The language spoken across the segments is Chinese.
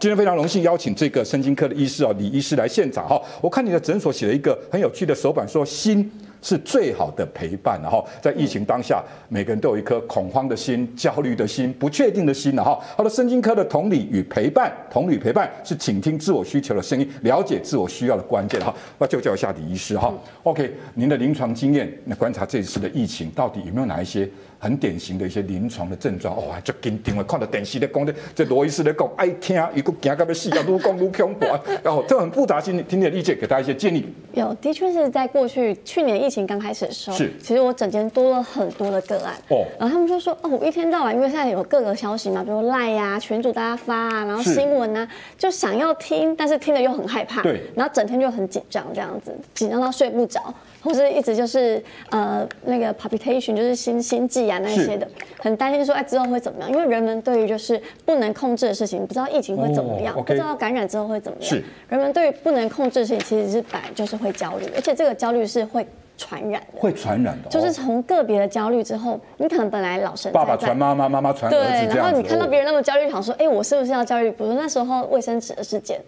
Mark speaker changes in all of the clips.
Speaker 1: 今天非常荣幸邀请这个神经科的医师哦，李医师来现场哈。我看你的诊所写了一个很有趣的手板，说心。是最好的陪伴，然后在疫情当下，每个人都有一颗恐慌的心、焦虑的心、不确定的心，然后他的神经科的同理与陪伴，同理陪伴是倾听自我需求的声音，了解自我需要的关键哈。那就叫一下李医师哈。OK，您的临床经验，那观察这一次的疫情到底有没有哪一些很典型的一些临床的症状？哦，就紧张了，看到电视的讲的，这罗医师在讲，爱听，一个惊到要死，要愈讲愈恐怖，然后这很复杂，听听你的意见，给大家一些建议。
Speaker 2: 有，的确是在过去去年疫疫情刚开始的时候，是，其实我整天多了很多的个案，哦，然后他们就说，哦，我一天到晚，因为现在有各个消息嘛，比如赖呀、群主大家发啊，然后新闻啊，就想要听，但是听了又很害怕，
Speaker 1: 对，
Speaker 2: 然后整天就很紧张，这样子，紧张到睡不着，或是一直就是呃那个 palpitation，就是心心悸啊那些的，很担心说，哎，之后会怎么样？因为人们对于就是不能控制的事情，不知道疫情会怎么样，不知道感染之后会怎么样，是，人们对于不能控制的事情，其实是本来就是会焦虑，而且这个焦虑是会。传染的
Speaker 1: 会传染的，
Speaker 2: 就是从个别的焦虑之后，你可能本来老神
Speaker 1: 爸爸传妈妈，妈妈传儿子
Speaker 2: 对，然后你看到别人那么焦虑，想说，哎，我是不是要焦虑？比如那时候卫生纸的事件，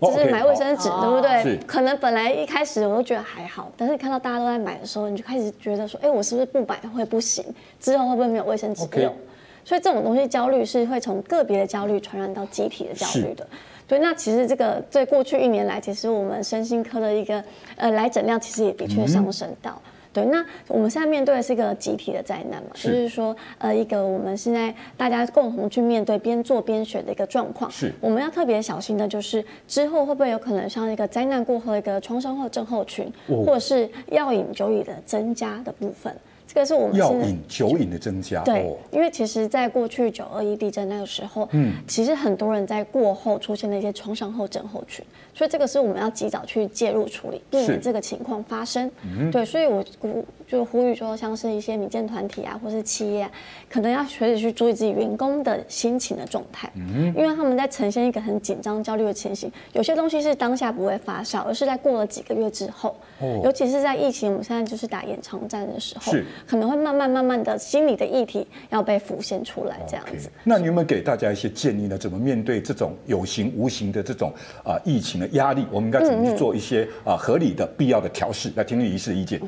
Speaker 2: 就是买卫生纸，对不对？可能本来一开始我都觉得还好，但是你看到大家都在买的时候，你就开始觉得说，哎，我是不是不买会不行？之后会不会没有卫生纸用？所以这种东西焦虑是会从个别的焦虑传染到集体的焦虑的。对，那其实这个在过去一年来，其实我们身心科的一个呃来诊量，其实也的确上升到。对，那我们现在面对的是一个集体的灾难嘛，就是说呃一个我们现在大家共同去面对边做边学的一个状况。
Speaker 1: 是，
Speaker 2: 我们要特别小心的，就是之后会不会有可能像一个灾难过后一个创伤后症候群，或者是药瘾酒瘾的增加的部分。这个是我们
Speaker 1: 药瘾、酒瘾的增加。
Speaker 2: 对，因为其实，在过去九二一地震那个时候，嗯，其实很多人在过后出现了一些创伤后症候群，所以这个是我们要及早去介入处理，避免这个情况发生。嗯对，所以我鼓就呼吁说，像是一些民间团体啊，或是企业，可能要随时去注意自己员工的心情的状态，嗯，因为他们在呈现一个很紧张、焦虑的情形。有些东西是当下不会发烧，而是在过了几个月之后，哦，尤其是在疫情，我们现在就是打延长战的时候，是。可能会慢慢慢慢的心理的议题要被浮现出来，这样子。
Speaker 1: 那你有没有给大家一些建议呢？怎么面对这种有形无形的这种啊疫情的压力？我们应该怎么去做一些啊合理的、必要的调试？来听听医师的意见。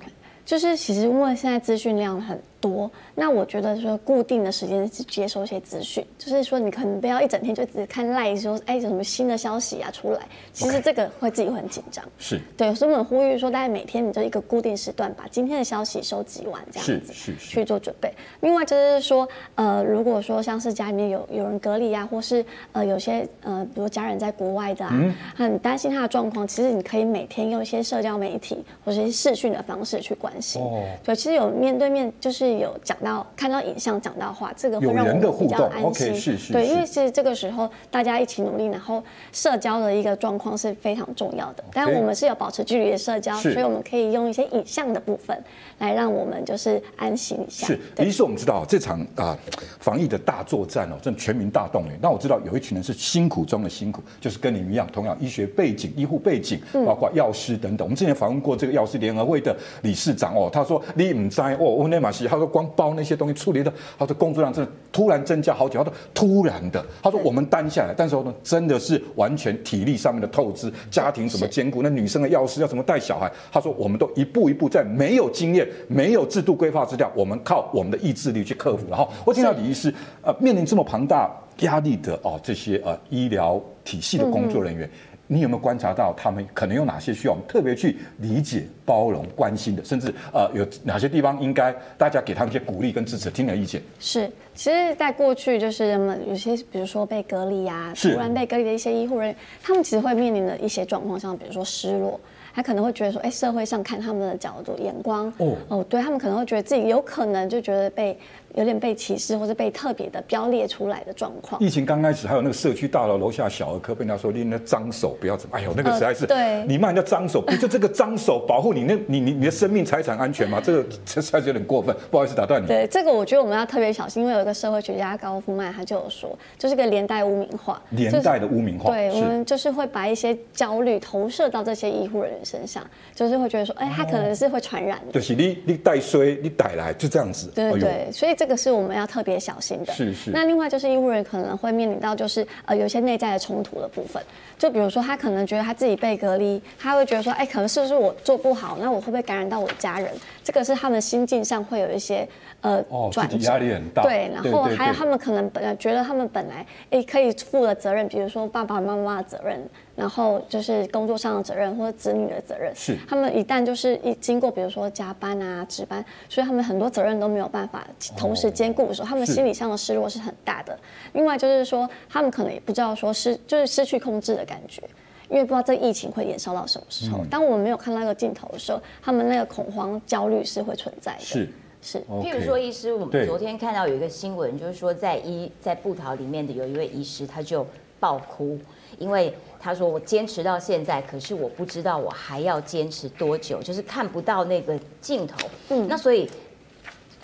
Speaker 2: 就是其实因为现在资讯量很。多，那我觉得说固定的时间去接收一些资讯，就是说你可能不要一整天就只看赖说，哎，有什么新的消息啊出来，其实这个会自己会很紧张。
Speaker 1: 是，
Speaker 2: 对，所以我们呼吁说，大家每天你就一个固定时段，把今天的消息收集完，这样子去做准备。另外就是说，呃，如果说像是家里面有有人隔离啊，或是呃有些呃，比如家人在国外的啊，很担心他的状况，其实你可以每天用一些社交媒体或者是视讯的方式去关心。哦，对，其实有面对面就是。有讲到看到影像讲到话，这个会让我们比较安心。
Speaker 1: 是是。
Speaker 2: 对，因为其实这个时候大家一起努力，然后社交的一个状况是非常重要的。但我们是有保持距离的社交，所以我们可以用一些影像的部分来让我们就是安心一下。
Speaker 1: 是，于是我们知道这场啊防疫的大作战哦，真全民大动员。那我知道有一群人是辛苦中的辛苦，就是跟你们一样，同样医学背景、医护背景，包括药师等等。我们之前访问过这个药师联合会的理事长哦，他说你唔知哦，我内马西，他说。光包那些东西处理的，他说工作量真的突然增加好几，他说突然的，他说我们担下来，但是呢，真的是完全体力上面的透支，家庭怎么兼顾？那女生的药师要怎么带小孩？他说我们都一步一步在没有经验、没有制度规划之下，我们靠我们的意志力去克服。然后我听到李医师，呃，面临这么庞大压力的哦，这些呃医疗体系的工作人员。你有没有观察到他们可能有哪些需要我们特别去理解、包容、关心的？甚至呃，有哪些地方应该大家给他们一些鼓励跟支持？听你的意见。
Speaker 2: 是，其实，在过去就是人们有些，比如说被隔离啊，突然被隔离的一些医护人员，他们其实会面临的一些状况，像比如说失落。他可能会觉得说，哎，社会上看他们的角度眼光，哦，哦，对他们可能会觉得自己有可能就觉得被有点被歧视，或者被特别的标列出来的状况。
Speaker 1: 疫情刚开始，还有那个社区大楼楼下小儿科被人家说，拎那脏手不要怎么，哎呦，那个实在是，
Speaker 2: 对，
Speaker 1: 你骂人家脏手，不 就这个脏手保护你那，你你你的生命财产安全吗？这个这实在是有点过分，不好意思打断你。
Speaker 2: 对，这个我觉得我们要特别小心，因为有一个社会学家高夫曼他就有说，就是个连带污名化，
Speaker 1: 连带的污名化，
Speaker 2: 对我们就是会把一些焦虑投射到这些医护人员身上，就是会觉得说，哎，他可能是会传染的。
Speaker 1: 就是你你带衰，你带来就这样子。
Speaker 2: 对对，所以这个是我们要特别小心的。
Speaker 1: 是是。
Speaker 2: 那另外就是医护人员可能会面临到就是呃有些内在的冲突的部分，就比如说他可能觉得他自己被隔离，他会觉得说，哎，可能是不是我做不好，那我会不会感染到我家人？这个是他们心境上会有一些呃
Speaker 1: 转折，压力很大。
Speaker 2: 对，然后还有他们可能本来觉得他们本来诶可以负的责任，比如说爸爸妈妈的责任。然后就是工作上的责任或者子女的责任，
Speaker 1: 是
Speaker 2: 他们一旦就是一经过，比如说加班啊、值班，所以他们很多责任都没有办法同时兼顾的时候，他们心理上的失落是很大的。另外就是说，他们可能也不知道说失就是失去控制的感觉，因为不知道这疫情会延烧到什么时候。当我们没有看到那个镜头的时候，他们那个恐慌、焦虑是会存在的。
Speaker 1: 是
Speaker 2: 是，
Speaker 3: 譬如说，医师，我们昨天看到有一个新闻，就是说在医在布桃里面的有一位医师，他就爆哭，因为。他说：“我坚持到现在，可是我不知道我还要坚持多久，就是看不到那个镜头。嗯，那所以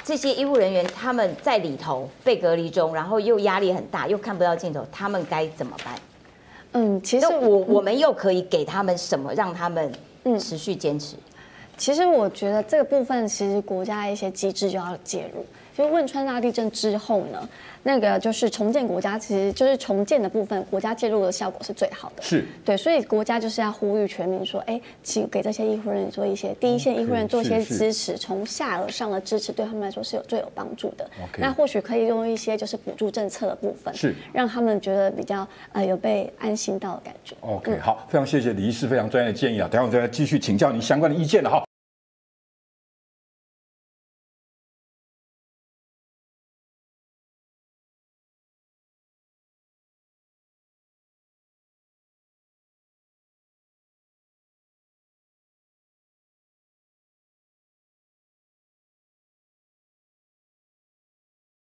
Speaker 3: 这些医护人员他们在里头被隔离中，然后又压力很大，又看不到镜头，他们该怎么办？
Speaker 2: 嗯，其实
Speaker 3: 我我们又可以给他们什么，让他们持续坚持？
Speaker 2: 其实我觉得这个部分，其实国家一些机制就要介入。就汶川大地震之后呢？”那个就是重建国家，其实就是重建的部分，国家介入的效果是最好的。
Speaker 1: 是
Speaker 2: 对，所以国家就是要呼吁全民说，哎，请给这些医护人员做一些第一线医护人员做一些支持，从下而上的支持，对他们来说是有最有帮助的。那或许可以用一些就是补助政策的部分，
Speaker 1: 是
Speaker 2: 让他们觉得比较呃有被安心到的感觉。
Speaker 1: OK，好，非常谢谢李医师非常专业的建议啊，等下我再继续请教您相关的意见了哈。